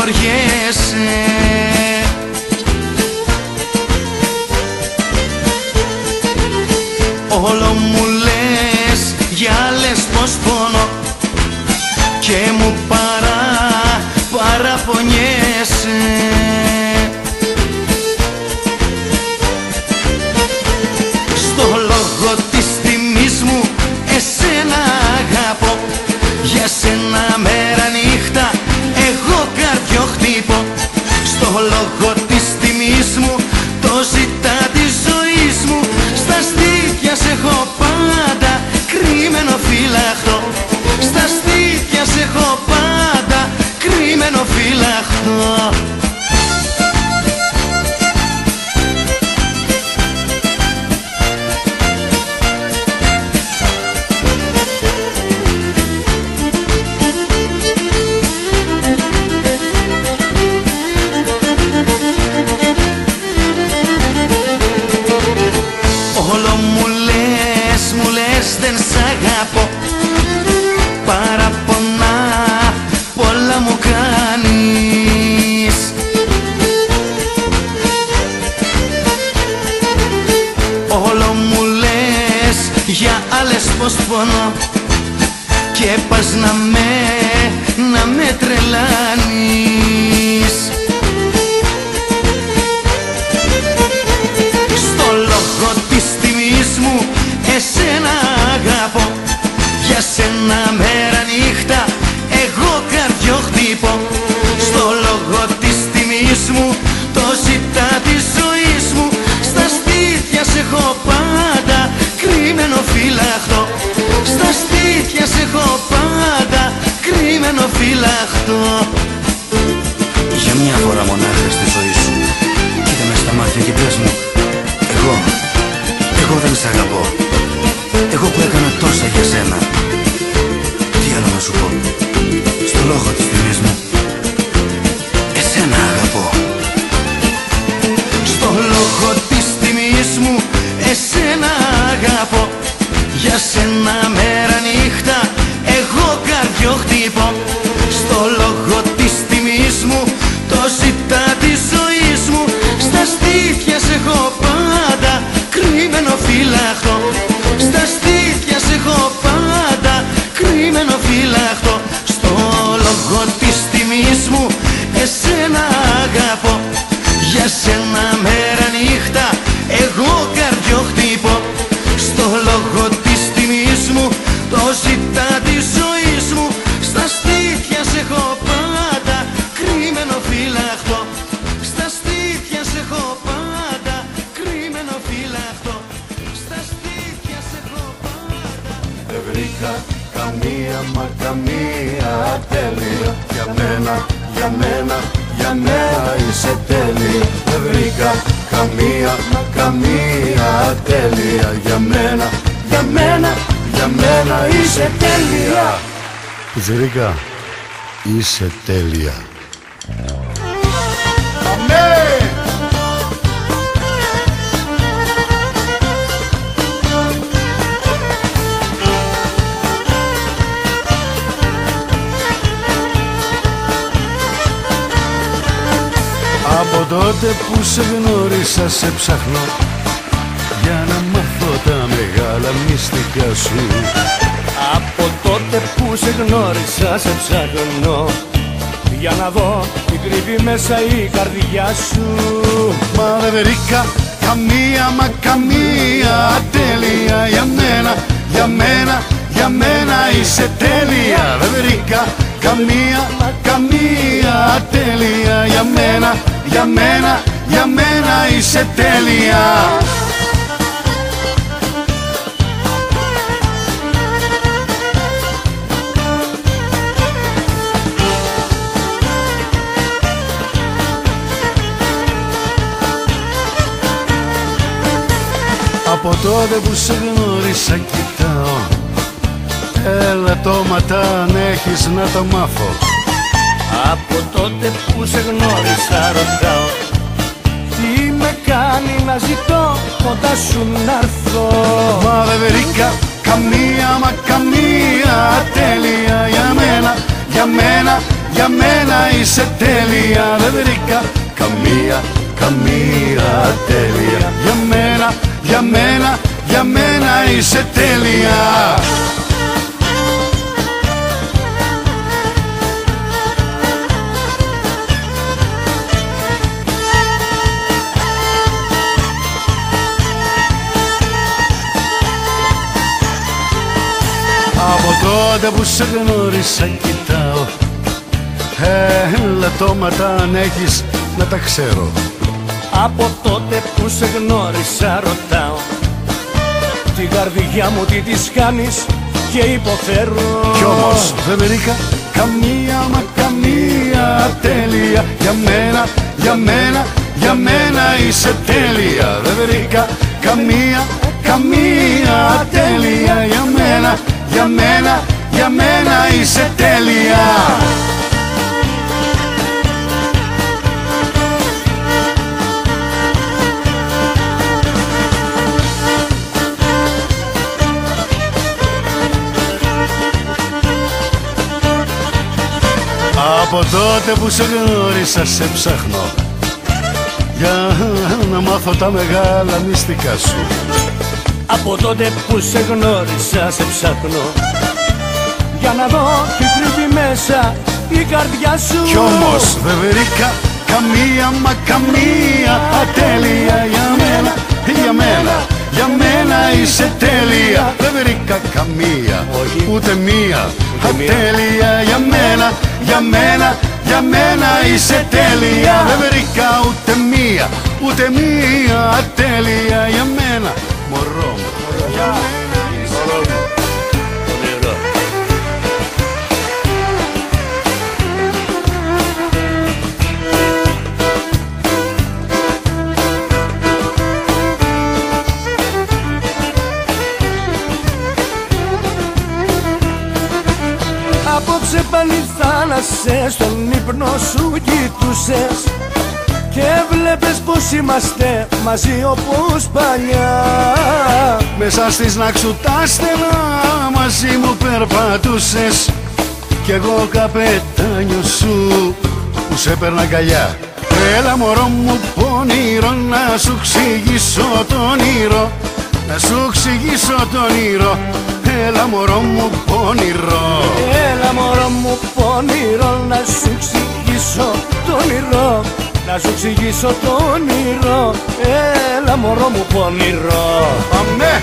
στεναχωριέσαι Όλο μου λες για άλλες πως πονώ Και μου παρά κρυμμένο άλλες πως πονώ Και πας να με, να με τρελάνεις. Στο λόγο της τιμής μου εσένα αγαπώ. Για σένα μέρα νύχτα εγώ αγαπώ. Για σένα μέρα νύχτα εγώ καρδιό χτύπω Στο λόγο της τιμής μου το ζητά της ζωής μου. Στα στήθια σε έχω πάντα κρυμμένο φυλαχτό. Στα στήθια σε έχω πάντα κρυμμένο φυλαχτό. Στο λόγο της τιμής μου εσένα τέλεια Για μένα, για μένα, για μένα είσαι τέλεια. Πιτσιρίκα, είσαι τέλεια. Αμέ! Από τότε που σε γνώρισα σε ψάχνω μεγάλα μυστικά σου. Από τότε που σε γνώρισα σε ψάχνω. Για να δω τι κρύβει μέσα η καρδιά σου. Μα δεν βρήκα καμία μα καμία τέλεια για μένα, για μένα, για μένα είσαι τέλεια. Δεν βρήκα καμία μα καμία τέλεια για μένα, για μένα, για μένα είσαι τέλεια τότε που σε γνώρισα κοιτάω. Έλα το ματά αν έχεις να το μάθω. Από τότε που σε γνώρισα ρωτάω. Τι με κάνει να ζητώ κοντά σου να έρθω; Μα δεν βρήκα καμία μα καμία τέλεια για μένα, για μένα, για μένα είσαι τέλεια. Δεν βρήκα καμία, καμία τέλεια Για μένα, για μένα, για μένα είσαι τέλεια. Από τότε που σε γνώρισα κοιτάω. Ε, Λατώματα αν έχεις να τα ξέρω Από τότε που σε γνώρισα ρωτάω. Την καρδιά μου τι της κάνεις και υποφέρω. Κι όμως δεν βρήκα καμία μα καμία τέλεια. Για μένα, για μένα, για μένα είσαι τέλεια. Δεν βρήκα καμία, καμία τέλεια. Για μένα, για μένα, για μένα είσαι τέλεια Από τότε που σε γνώρισα σε ψάχνω. Για να μάθω τα μεγάλα μυστικά σου. Από τότε που σε γνώρισα σε ψάχνω. Για να δω τι κρύβει μέσα η καρδιά σου. Κι όμως δεν βρήκα καμία μα καμία ατέλεια για μένα, για μένα, για μένα είσαι τέλεια Δεν βρήκα καμία, Όχι. ούτε μία. Ούτε μία. ατέλεια για μένα, για μένα, για μένα είσαι τέλεια. Δεν βρήκα ούτε μία, ούτε μία. Ατέλεια για μένα Μωρό μου, για μένα θάλασσες στον ύπνο σου κοιτούσες και βλέπες πως είμαστε μαζί όπως παλιά. Μέσα στις νάξου τα στενά μαζί μου περπατούσες Κι εγώ καπετάνιο σου που σε παίρνα αγκαλιά. Έλα μωρό μου πονηρό να σου εξηγήσω το όνειρο Να σου εξηγήσω το όνειρο Έλα μωρό μου πονηρό Έλα μωρό μου πονηρό να σου εξηγήσω το όνειρο Να σου εξηγήσω το όνειρο. Έλα μωρό μου πονηρό Πάμε!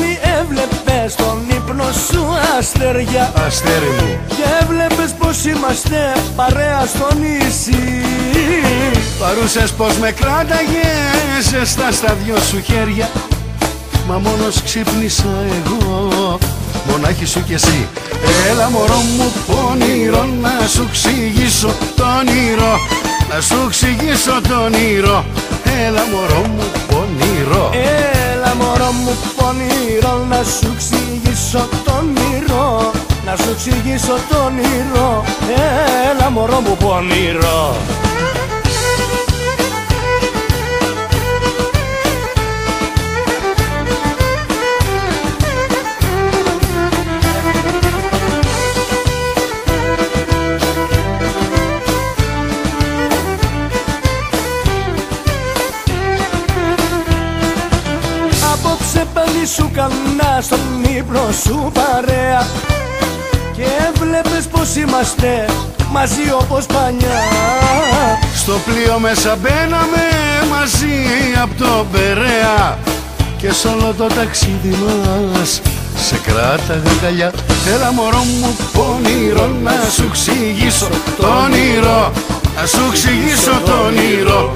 Πάλι έβλεπες τον ύπνο σου αστέρια. Αστέρι μου. Και έβλεπες πως είμαστε παρέα στο νησί. Παρούσες πως με κράταγες ζεστά στα δυο σου χέρια. Μα μόνος ξύπνησα εγώ. Μονάχη σου κι εσύ. Έλα μωρό μου πονηρό Να σου εξηγήσω το όνειρο Να σου εξηγήσω το όνειρο Έλα μωρό μου πονηρό Έλα μωρό μου πονηρό να σου εξηγήσω το όνειρο Να σου εξηγήσω το όνειρο Έλα μωρό μου πονηρό Απόψε πάλι σου κανά στον ύπνο σου παρέα. Και βλέπεις πως είμαστε μαζί όπως παλιά. Στο πλοίο μέσα μπαίναμε μαζί από το Περαία Και σ' όλο το ταξίδι μας σε κράταγα αγκαλιά. Έλα μωρό μου πονηρό να σου εξηγήσω το όνειρο. Να σου εξηγήσω το όνειρο.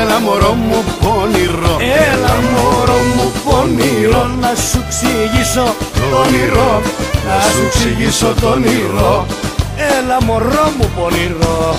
Έλα μωρό μου πονηρό. Έλα μωρό μου πονηρό να σου εξηγήσω το όνειρο Να σου εξηγήσω το όνειρο. Έλα μωρό μου πονηρό